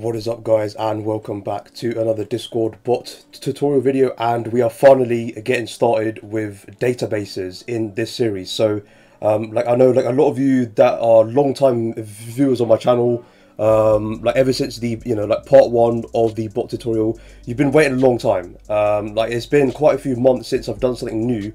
What is up guys and welcome back to another Discord bot tutorial video and we are finally getting started with databases in this series. So um, like I know like a lot of you that are long time viewers on my channel um, like ever since the you know like part one of the bot tutorial you've been waiting a long time. Um, like it's been quite a few months since I've done something new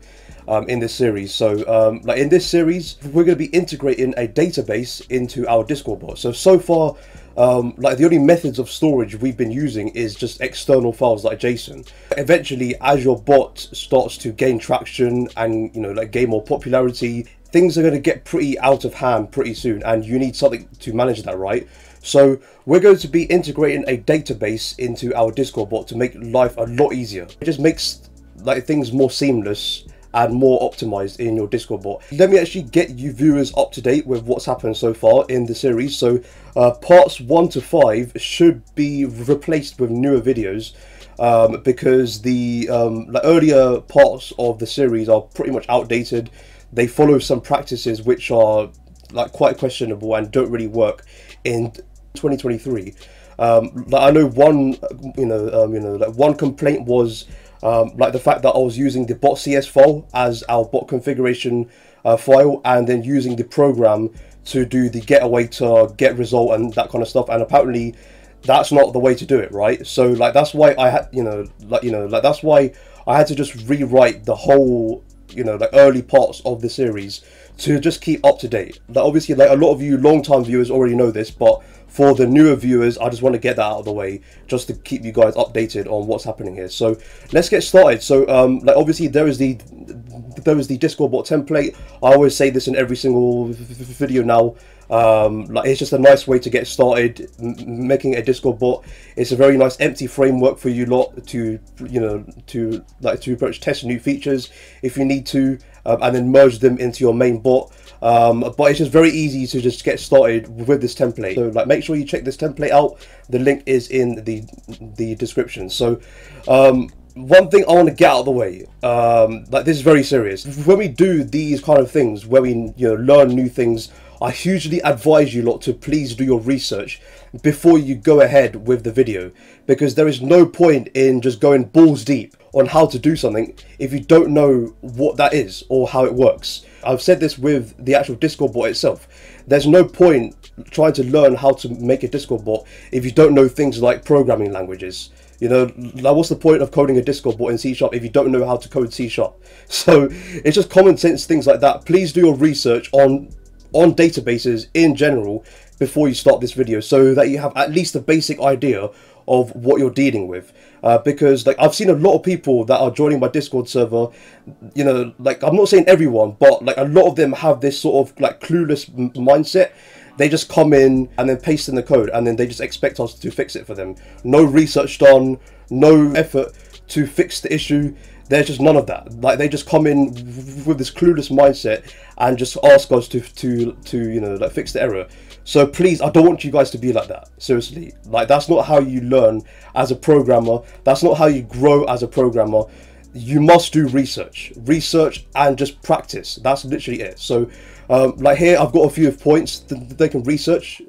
um, in this series. So um, like in this series we're going to be integrating a database into our discord bot. So so far um, like the only methods of storage we've been using is just external files like JSON. Eventually, as your bot starts to gain traction and you know like gain more popularity, things are going to get pretty out of hand pretty soon, and you need something to manage that, right? So we're going to be integrating a database into our Discord bot to make life a lot easier. It just makes like things more seamless and more optimized in your Discord bot. Let me actually get you viewers up to date with what's happened so far in the series. So uh, parts 1 to 5 should be replaced with newer videos um, because the um, earlier parts of the series are pretty much outdated. They follow some practices which are like quite questionable and don't really work in 2023. Um, like I know one, you know, um, you know, like one complaint was um, like the fact that I was using the bot CS file as our bot configuration uh, file, and then using the program to do the get to get result, and that kind of stuff. And apparently, that's not the way to do it, right? So like that's why I had, you know, like you know, like that's why I had to just rewrite the whole, you know, like early parts of the series to just keep up to date. Like obviously, like a lot of you long-time viewers already know this, but for the newer viewers, I just want to get that out of the way just to keep you guys updated on what's happening here. So let's get started. So um, like obviously there is the there is the Discord bot template. I always say this in every single video now. Um, like it's just a nice way to get started making a Discord bot. It's a very nice empty framework for you lot to you know to like to approach test new features if you need to, um, and then merge them into your main bot. Um, but it's just very easy to just get started with this template. So like make sure you check this template out. The link is in the the description. So um, one thing I want to get out of the way, um, like this is very serious. When we do these kind of things, where we you know learn new things I hugely advise you lot to please do your research before you go ahead with the video because there is no point in just going balls deep on how to do something if you don't know what that is or how it works. I've said this with the actual Discord bot itself. There's no point trying to learn how to make a Discord bot if you don't know things like programming languages. You know, like what's the point of coding a Discord bot in C Sharp if you don't know how to code C Sharp? So it's just common sense things like that. Please do your research on on databases in general before you start this video so that you have at least a basic idea of what you're dealing with. Uh, because like I've seen a lot of people that are joining my discord server you know like I'm not saying everyone but like a lot of them have this sort of like clueless mindset. They just come in and then paste in the code and then they just expect us to fix it for them. No research done no effort to fix the issue there's just none of that. Like they just come in with this clueless mindset and just ask us to to to you know like fix the error. So please, I don't want you guys to be like that. Seriously, like that's not how you learn as a programmer. That's not how you grow as a programmer. You must do research, research, and just practice. That's literally it. So, um, like here, I've got a few of points that they can research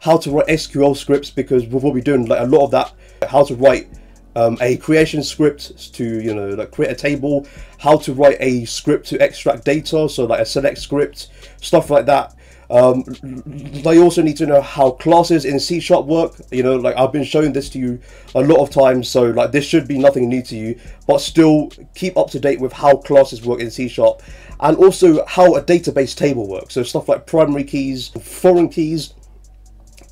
how to write SQL scripts because we'll be doing like a lot of that. How to write um, a creation script to you know like create a table how to write a script to extract data so like a select script stuff like that. Um, they also need to know how classes in C sharp work. You know like I've been showing this to you a lot of times so like this should be nothing new to you but still keep up to date with how classes work in C sharp and also how a database table works. So stuff like primary keys foreign keys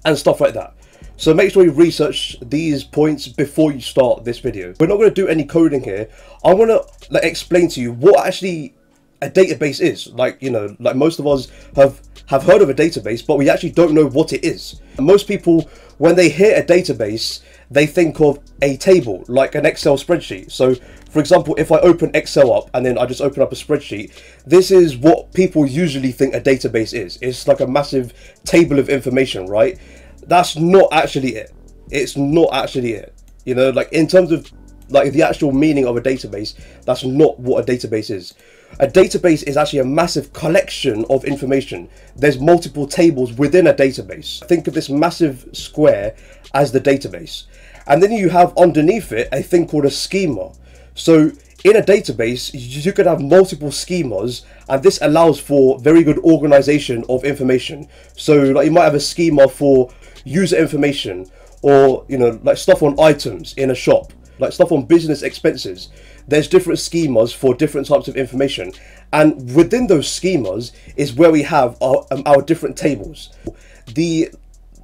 and stuff like that so make sure you research these points before you start this video. We're not going to do any coding here. I want to like, explain to you what actually a database is. Like, you know, like most of us have, have heard of a database, but we actually don't know what it is. most people, when they hear a database, they think of a table, like an Excel spreadsheet. So, for example, if I open Excel up and then I just open up a spreadsheet, this is what people usually think a database is. It's like a massive table of information, right? That's not actually it. It's not actually it. You know, like in terms of like the actual meaning of a database, that's not what a database is. a database is actually a massive collection of information. There's multiple tables within a database. Think of this massive square as the database. And then you have underneath it a thing called a schema. So in a database, you could have multiple schemas, and this allows for very good organization of information. So, like, you might have a schema for user information, or you know, like stuff on items in a shop, like stuff on business expenses. There's different schemas for different types of information, and within those schemas is where we have our, um, our different tables. The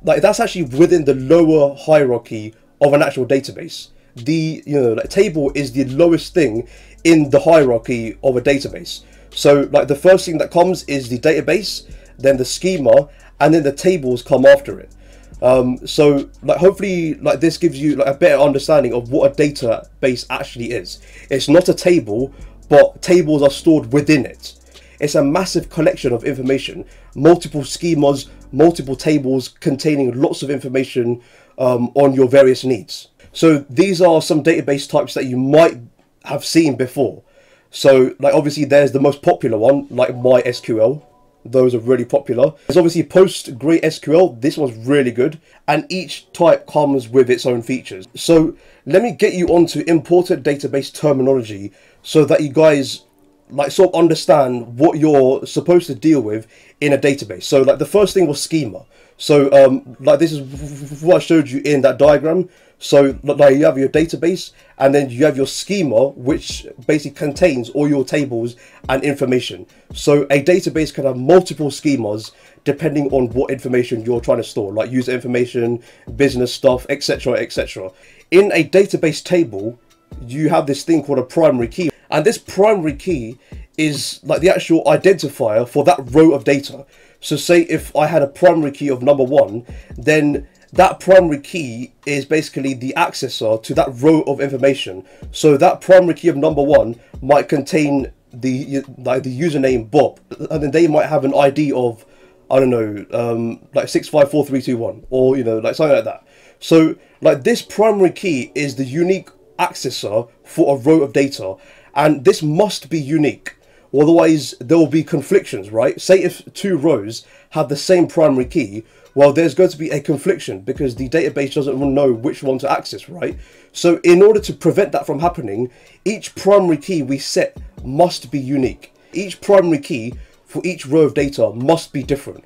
like that's actually within the lower hierarchy of an actual database the you know like table is the lowest thing in the hierarchy of a database. So like the first thing that comes is the database, then the schema, and then the tables come after it. Um, so like hopefully like this gives you like a better understanding of what a database actually is. It's not a table, but tables are stored within it. It's a massive collection of information, multiple schemas, multiple tables containing lots of information um, on your various needs. So these are some database types that you might have seen before. So like obviously there's the most popular one, like MySQL. Those are really popular. There's obviously PostgreSQL. This one's really good. And each type comes with its own features. So let me get you onto important database terminology so that you guys like sort of understand what you're supposed to deal with in a database. So like the first thing was schema. So um, like this is what I showed you in that diagram. So like you have your database and then you have your schema which basically contains all your tables and information. So a database can have multiple schemas depending on what information you're trying to store like user information, business stuff, etc etc. In a database table you have this thing called a primary key and this primary key is like the actual identifier for that row of data. So say if I had a primary key of number one, then that primary key is basically the accessor to that row of information. So that primary key of number one might contain the like the username Bob, and then they might have an ID of I don't know, um, like six five four three two one, or you know, like something like that. So like this primary key is the unique accessor for a row of data, and this must be unique. Otherwise, there will be conflictions, right? Say if two rows have the same primary key, well, there's going to be a confliction because the database doesn't know which one to access, right? So in order to prevent that from happening, each primary key we set must be unique. Each primary key for each row of data must be different.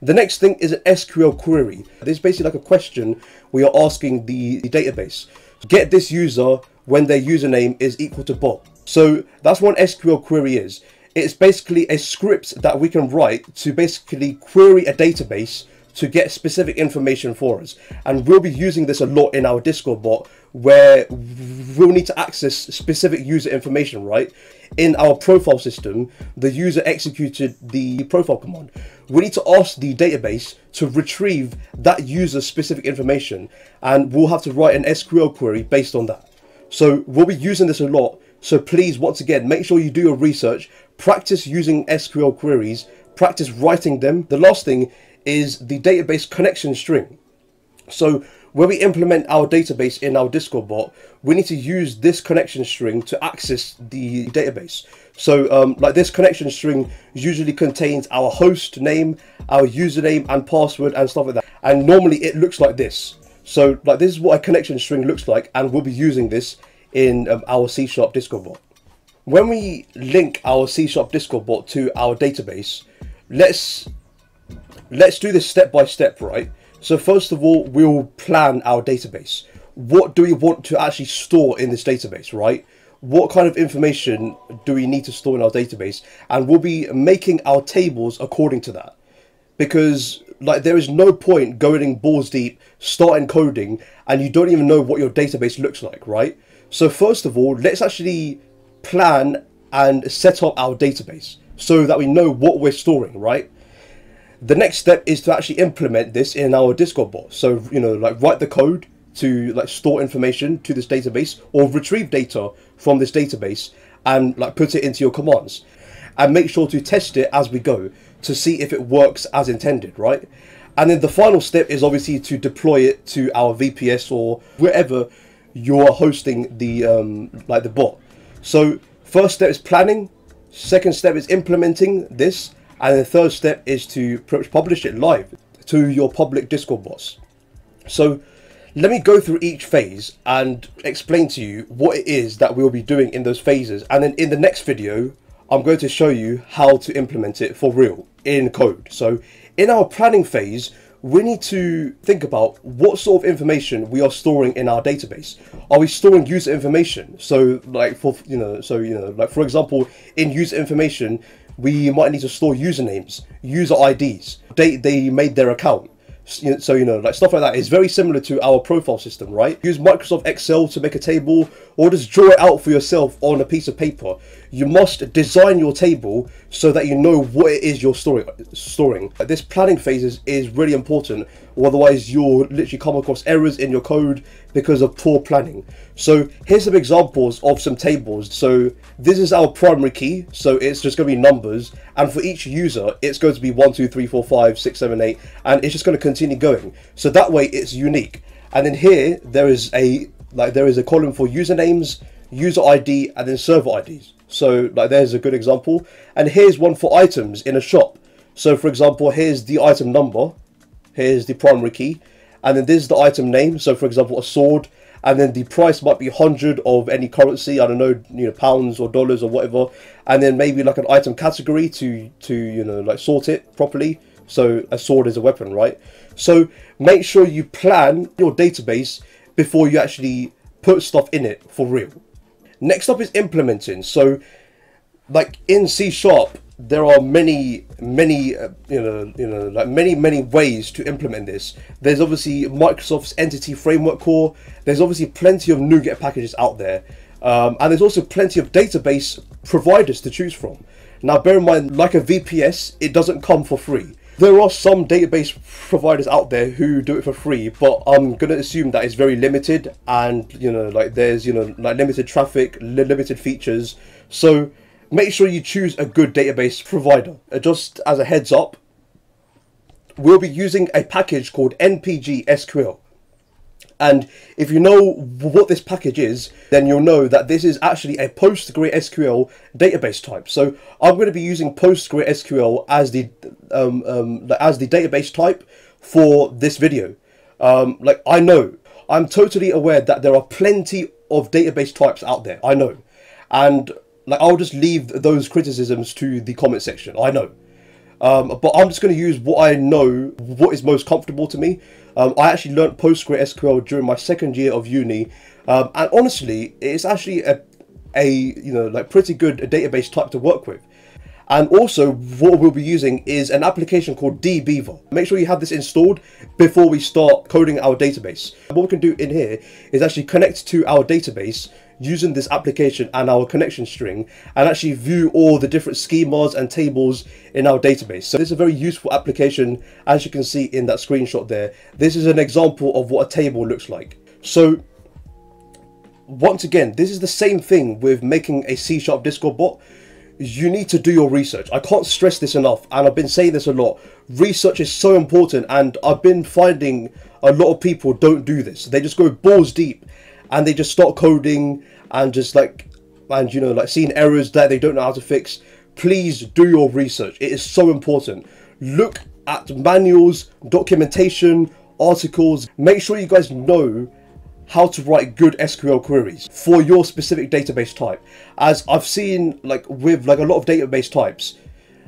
The next thing is an SQL query. This is basically like a question we are asking the, the database. Get this user when their username is equal to Bob. So that's what an SQL query is. It's basically a script that we can write to basically query a database to get specific information for us. And we'll be using this a lot in our Discord bot where we'll need to access specific user information, right? In our profile system, the user executed the profile command. We need to ask the database to retrieve that user specific information and we'll have to write an SQL query based on that. So we'll be using this a lot. So please, once again, make sure you do your research, practice using SQL queries, practice writing them. The last thing is the database connection string. So when we implement our database in our Discord bot, we need to use this connection string to access the database. So um, like this connection string usually contains our host name, our username and password and stuff like that. And normally it looks like this. So like this is what a connection string looks like and we'll be using this in um, our C Sharp Discord bot. When we link our C Sharp Discord bot to our database, let's let's do this step by step, right? So first of all, we'll plan our database. What do we want to actually store in this database, right? What kind of information do we need to store in our database? And we'll be making our tables according to that. Because like there is no point going balls deep, starting coding, and you don't even know what your database looks like, right? So first of all, let's actually plan and set up our database so that we know what we're storing, right? The next step is to actually implement this in our Discord bot. So, you know, like write the code to like store information to this database or retrieve data from this database and like put it into your commands and make sure to test it as we go to see if it works as intended, right? And then the final step is obviously to deploy it to our VPS or wherever you're hosting the um, like the bot. So first step is planning, Second step is implementing this. And the third step is to publish it live to your public Discord bots. So let me go through each phase and explain to you what it is that we'll be doing in those phases. And then in the next video, I'm going to show you how to implement it for real in code. So in our planning phase, we need to think about what sort of information we are storing in our database. Are we storing user information? So like for, you know, so, you know, like for example, in user information, we might need to store usernames, user IDs, they, they made their account. So, you know, like stuff like that is very similar to our profile system, right? Use Microsoft Excel to make a table or just draw it out for yourself on a piece of paper. You must design your table so that you know what it is you're storing. storing. This planning phase is, is really important, otherwise you'll literally come across errors in your code because of poor planning. So here's some examples of some tables. So this is our primary key, so it's just going to be numbers, and for each user, it's going to be 1, 2, 3, 4, 5, 6, 7, 8, and it's just going to continue going. So that way it's unique. And then here, there is a like there is a column for usernames, user ID, and then server IDs. So like there's a good example. And here's one for items in a shop. So for example, here's the item number, here's the primary key, and then this is the item name. So for example, a sword, and then the price might be 100 of any currency, I don't know, you know, pounds or dollars or whatever, and then maybe like an item category to, to you know, like sort it properly. So a sword is a weapon, right? So make sure you plan your database before you actually put stuff in it for real. Next up is implementing. So like in C Sharp, there are many, many, uh, you know, you know, like many, many ways to implement this. There's obviously Microsoft's Entity Framework Core. There's obviously plenty of NuGet packages out there, um, and there's also plenty of database providers to choose from. Now, bear in mind, like a VPS, it doesn't come for free. There are some database providers out there who do it for free, but I'm gonna assume that it's very limited, and you know, like there's you know, like limited traffic, limited features. So make sure you choose a good database provider. Uh, just as a heads up, we'll be using a package called NpgSql. And if you know what this package is, then you'll know that this is actually a PostgreSQL database type. So I'm going to be using PostgreSQL as the um, um, as the database type for this video. Um, like I know, I'm totally aware that there are plenty of database types out there. I know, and like I'll just leave those criticisms to the comment section. I know. Um, but I'm just going to use what I know, what is most comfortable to me. Um, I actually learned PostgreSQL during my second year of uni, um, and honestly, it's actually a, a you know like pretty good database type to work with. And also, what we'll be using is an application called dbeaver. Make sure you have this installed before we start coding our database. What we can do in here is actually connect to our database using this application and our connection string and actually view all the different schemas and tables in our database. So this is a very useful application as you can see in that screenshot there. This is an example of what a table looks like. So once again, this is the same thing with making a C-sharp Discord bot. You need to do your research. I can't stress this enough and I've been saying this a lot. Research is so important and I've been finding a lot of people don't do this. They just go balls deep and they just start coding and just like and you know like seeing errors that they don't know how to fix please do your research it is so important look at manuals documentation articles make sure you guys know how to write good SQL queries for your specific database type as I've seen like with like a lot of database types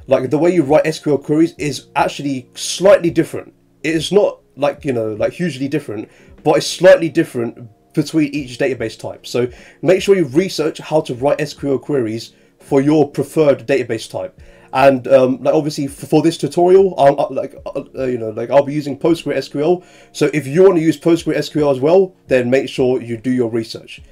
like the way you write SQL queries is actually slightly different it is not like you know like hugely different but it's slightly different between each database type. So make sure you research how to write SQL queries for your preferred database type. And um, like obviously for, this tutorial, I'll, uh, like uh, uh, you know, like I'll be using PostgreSQL. So if you want to use PostgreSQL as well, then make sure you do your research.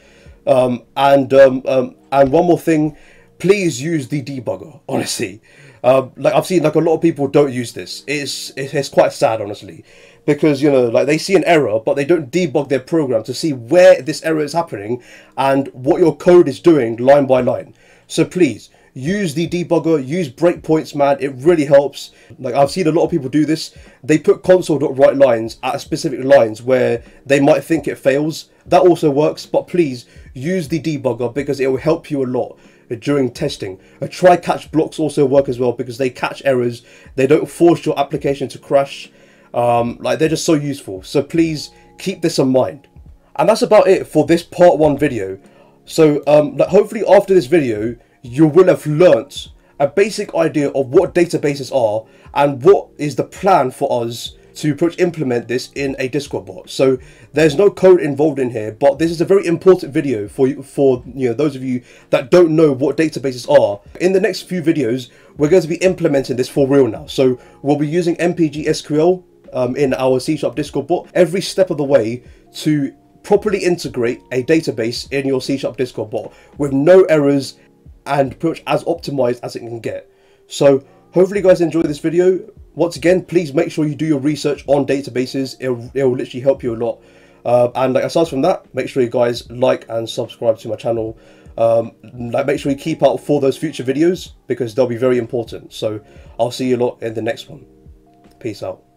Um, and um, um and one more thing, please use the debugger. Honestly, um, like I've seen like a lot of people don't use this. It's it's quite sad, honestly because you know like they see an error but they don't debug their program to see where this error is happening and what your code is doing line by line so please use the debugger use breakpoints man it really helps like i've seen a lot of people do this they put console.write lines at specific lines where they might think it fails that also works but please use the debugger because it will help you a lot during testing. A try catch blocks also work as well because they catch errors. They don't force your application to crash. Um, like they're just so useful. So please keep this in mind. And that's about it for this part one video. So um, like hopefully after this video, you will have learnt a basic idea of what databases are and what is the plan for us to approach implement this in a Discord bot. So there's no code involved in here, but this is a very important video for you, for you know those of you that don't know what databases are. In the next few videos, we're going to be implementing this for real now. So we'll be using NpgSql um, in our C Sharp Discord bot every step of the way to properly integrate a database in your C Sharp Discord bot with no errors and pretty much as optimized as it can get. So hopefully you guys enjoy this video. Once again, please make sure you do your research on databases. It'll, it'll literally help you a lot. Uh, and like aside from that, make sure you guys like and subscribe to my channel. Um, like make sure you keep out for those future videos because they'll be very important. So I'll see you a lot in the next one. Peace out.